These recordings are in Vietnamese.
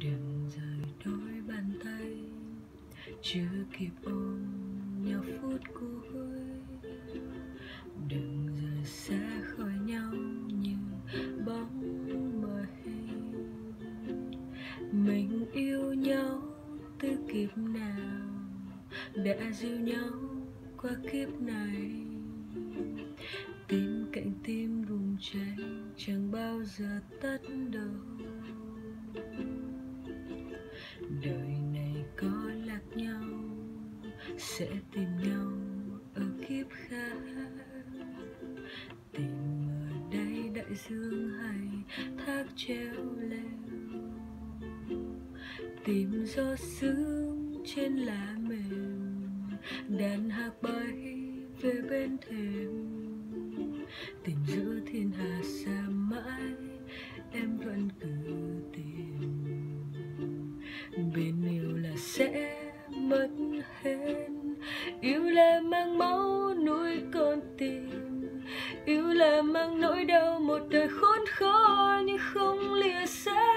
đừng rời đôi bàn tay, chưa kịp ôm nhau phút cuối đừng rời xa khỏi nhau như bóng mờ mình yêu nhau từ kiếp nào, đã dìu nhau qua kiếp này. Tim cạnh tim vùng cháy chẳng bao giờ tắt đâu sẽ tìm nhau ở kiếp khác. Tìm ở đây đại dương hay thác treo leo. Tìm gió sương trên lá mềm, đàn hạc bay về bên thềm. Tìm giữa thiên hà xa mãi, em vẫn cứ tìm. Bên yêu là sẽ mất hết là mang máu nuôi con tim, yêu là mang nỗi đau một đời khốn khó nhưng không lìa xa.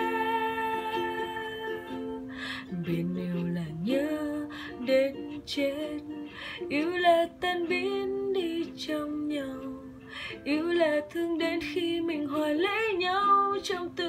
Bên yêu là nhớ đến chết, yêu là tan biến đi trong nhau, yêu là thương đến khi mình hòa lấy nhau trong từng